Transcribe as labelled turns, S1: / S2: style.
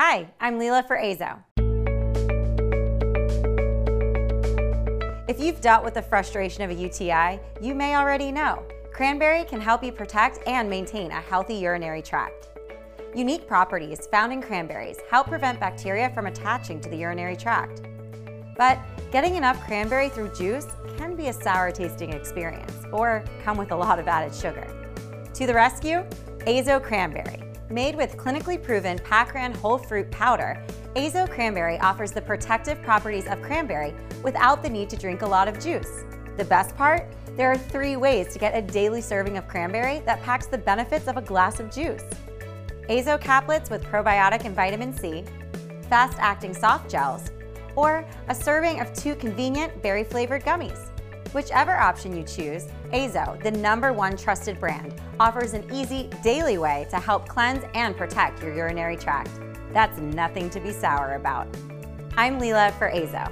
S1: Hi, I'm Leela for Azo. If you've dealt with the frustration of a UTI, you may already know cranberry can help you protect and maintain a healthy urinary tract. Unique properties found in cranberries help prevent bacteria from attaching to the urinary tract. But getting enough cranberry through juice can be a sour tasting experience or come with a lot of added sugar. To the rescue, Azo Cranberry. Made with clinically proven Pacran whole fruit powder, Azo Cranberry offers the protective properties of cranberry without the need to drink a lot of juice. The best part? There are three ways to get a daily serving of cranberry that packs the benefits of a glass of juice. Azo caplets with probiotic and vitamin C, fast-acting soft gels, or a serving of two convenient berry-flavored gummies. Whichever option you choose, Azo, the number one trusted brand, offers an easy, daily way to help cleanse and protect your urinary tract. That's nothing to be sour about. I'm Leela for Azo.